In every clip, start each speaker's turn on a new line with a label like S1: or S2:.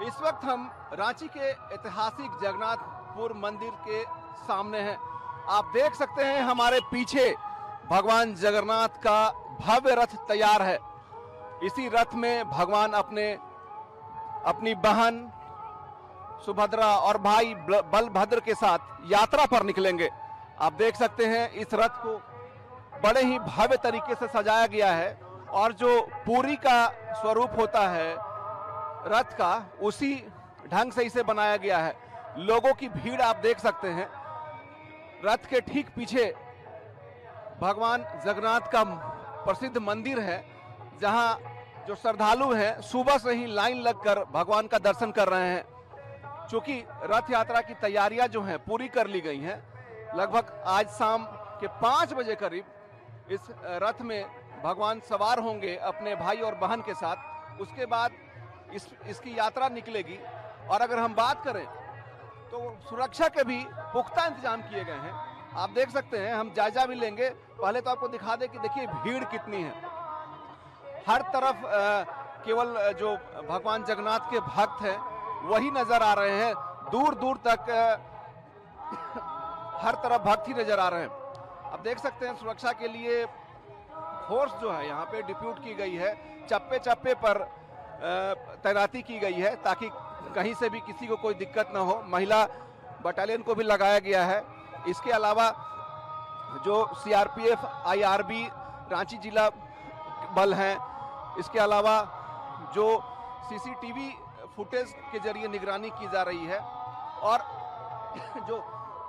S1: इस वक्त हम रांची के ऐतिहासिक जगन्नाथपुर मंदिर के सामने हैं। आप देख सकते हैं हमारे पीछे भगवान जगन्नाथ का भव्य रथ तैयार है। इसी रथ में भगवान अपने, अपनी बहन सुभद्रा और भाई बलभद्र के साथ यात्रा पर निकलेंगे। आप देख सकते हैं इस रथ को बड़े ही भव्य तरीके से सजाया गया है और जो पूरी का स्वरूप होता है रथ का उसी ढंग से इसे बनाया गया है। लोगों की भीड़ आप देख सकते हैं। रथ के ठीक पीछे भगवान जगन्नाथ का प्रसिद्ध मंदिर है, जहाँ जो श्रद्धालु हैं, सुबह से ही लाइन लगकर भगवान का दर्शन कर रहे हैं। क्योंकि रथ यात्रा की तैयारियाँ जो हैं, पूरी कर ली गई हैं, लगभग आज शाम के पाँच बजे करीब इस रथ में भगवान सवार होंगे अपने भाई और बहन के साथ। उसके बाद इस, इसकी यात्रा निकलेगी। और अगर हम बात करें तो सुरक्षा के भी पुख्ता इंतज़ाम किए गए हैं। आप देख सकते हैं, हम जायजा भी लेंगे। पहले तो आपको दिखा दें कि देखिए, भीड़ कितनी है। हर तरफ़ केवल जो भगवान जगन्नाथ के भक्त हैं, वही नज़र आ रहे हैं। दूर दूर तक हर तरफ़ भक्त ही नज़र आ रहे हैं। अब देख सकते हैं, सुरक्षा के लिए फोर्स जो है, यहाँ पे डिप्यूट की गई है। चप्पे चप्पे पर तैनाती की गई है ताकि कहीं से भी किसी को कोई दिक्कत ना हो। महिला बटालियन को भी लगाया गया है। इसके अलावा जो सीआरपीएफ आईआरबी रांची जिला बल हैं, इसके अलावा जो सीसीटीवी फुटेज के ज़रिए निगरानी की जा रही है और जो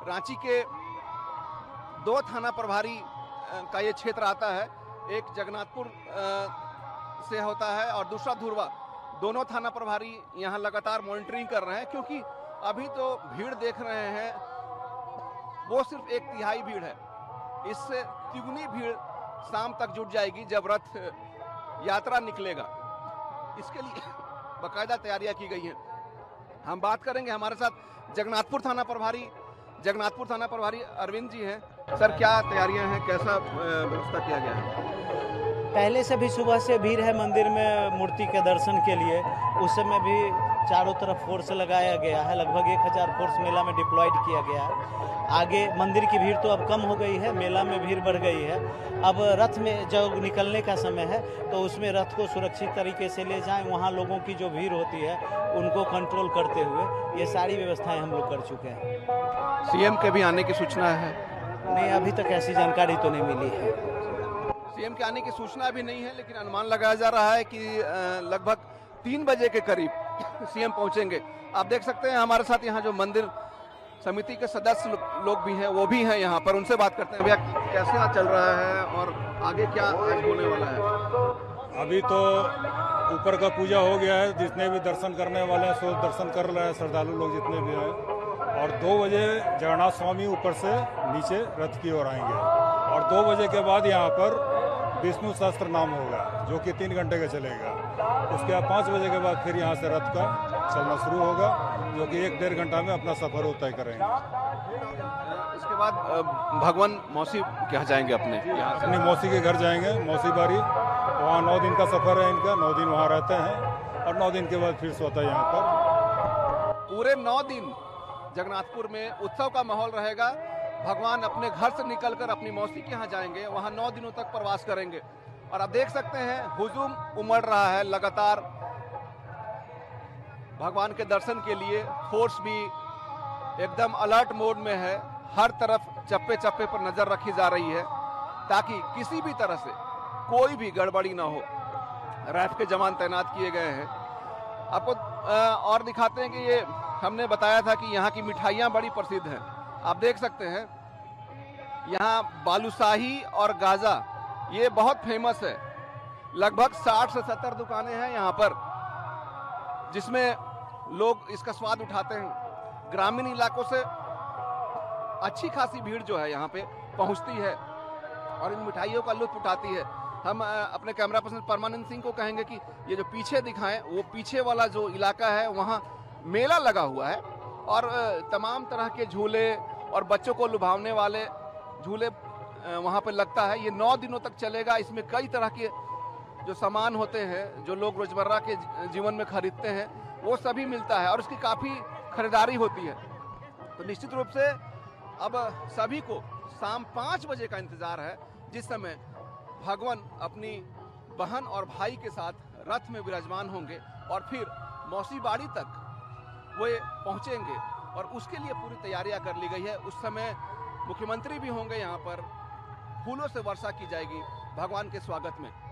S1: रांची के दो थाना प्रभारी का ये क्षेत्र आता है, एक जगन्नाथपुर से होता है और दूसरा धुरवा। दोनों थाना प्रभारी यहाँ लगातार मॉनिटरिंग कर रहे हैं क्योंकि अभी तो भीड़ देख रहे हैं। वो सिर्फ़ एक तिहाई भीड़ है। इससे तिगुनी भीड़ शाम तक जुट जाएगी जब रथ यात्रा निकलेगा। इसके लिए बाकायदा तैयारियाँ की गई हैं। हम बात करेंगे हमारे साथ जगन्नाथपुर थाना प्रभारी। जगन्नाथपुर थाना प्रभारी अरविंद जी हैं। सर क्या तैयारियाँ हैं? कैसा व्यवस्था किया गया है?
S2: पहले से भी सुबह से भीड़ है मंदिर में मूर्ति के दर्शन के लिए। उस समय भी चारों तरफ़ फोर्स लगाया गया है। लगभग एक हज़ार फोर्स मेला में डिप्लॉयड किया गया है। आगे मंदिर की भीड़ तो अब कम हो गई है मेला में भीड़ बढ़ गई है। अब रथ में जब निकलने का समय है तो उसमें रथ को सुरक्षित तरीके से ले जाएँ। वहाँ लोगों की जो भीड़ होती है उनको कंट्रोल करते हुए ये सारी व्यवस्थाएँ हम लोग कर चुके हैं।
S1: सीएम के भी आने की सूचना है।
S2: नहीं अभी तक ऐसी जानकारी तो नहीं मिली है।
S1: सीएम के आने की सूचना भी नहीं है लेकिन अनुमान लगाया जा रहा है कि लगभग तीन बजे के करीब सीएम पहुँचेंगे। आप देख सकते हैं हमारे साथ यहाँ जो मंदिर समिति के सदस्य लोग भी हैं वो भी हैं यहाँ पर। उनसे बात करते हैं। भैया कैसे यहाँ चल रहा है और आगे क्या आज होने वाला है?
S3: अभी तो ऊपर का पूजा हो गया है जितने भी दर्शन करने वाले हैं सो दर्शन कर रहे हैं श्रद्धालु लोग जितने भी हैं। और दो बजे जगन्नाथ स्वामी ऊपर से नीचे रथ की ओर आएँगे। और दो बजे के बाद यहाँ पर विष्णु सहस्त्र नाम होगा जो कि तीन घंटे का चलेगा। उसके बाद पाँच बजे के बाद फिर यहाँ से रथ का चलना शुरू होगा जो कि एक डेढ़ घंटा में अपना सफ़र वो तय करेंगे।
S1: इसके बाद भगवान मौसी के यहाँ जाएँगे अपने? यहाँ
S3: अपनी मौसी के घर जाएँगे मौसी बारी। वहाँ नौ दिन का सफ़र है इनका नौ दिन वहाँ रहते हैं। और नौ दिन के बाद फिर सोता है यहाँ पर।
S1: पूरे नौ दिन जगन्नाथपुर में उत्सव का माहौल रहेगा। भगवान अपने घर से निकलकर अपनी मौसी के यहाँ जाएँगे, वहाँ नौ दिनों तक प्रवास करेंगे। और आप देख सकते हैं, हुजूम उमड़ रहा है लगातार। भगवान के दर्शन के लिए फोर्स भी एकदम अलर्ट मोड में है। हर तरफ़ चप्पे चप्पे पर नज़र रखी जा रही है, ताकि किसी भी तरह से कोई भी गड़बड़ी ना हो। रैफ के जवान तैनात किए गए हैं। आपको और दिखाते हैं कि ये हमने बताया था कि यहाँ की मिठाइयाँ बड़ी प्रसिद्ध हैं। आप देख सकते हैं, यहाँ बालूशाही और गाजा, ये बहुत फ़ेमस है। लगभग 60 से 70 दुकानें हैं यहाँ पर, जिसमें लोग इसका स्वाद उठाते हैं। ग्रामीण इलाकों से अच्छी खासी भीड़ जो है यहाँ पे पहुँचती है और इन मिठाइयों का लुत्फ उठाती है। हम अपने कैमरा पर्सन परमानंद सिंह को कहेंगे कि ये जो पीछे दिखाएँ, वो पीछे वाला जो इलाका है, वहाँ मेला लगा हुआ है और तमाम तरह के झूले और बच्चों को लुभावने वाले झूले वहाँ पर लगता है। ये नौ दिनों तक चलेगा। इसमें कई तरह के जो सामान होते हैं, जो लोग रोज़मर्रा के जीवन में खरीदते हैं, वो सभी मिलता है और उसकी काफ़ी खरीदारी होती है। तो निश्चित रूप से अब सभी को शाम पाँच बजे का इंतज़ार है, जिस समय भगवान अपनी बहन और भाई के साथ रथ में विराजमान होंगे और फिर मौसी बाड़ी तक वे पहुँचेंगे और उसके लिए पूरी तैयारियाँ कर ली गई है। उस समय मुख्यमंत्री भी होंगे यहाँ पर। फूलों से वर्षा की जाएगी। भगवान के स्वागत में।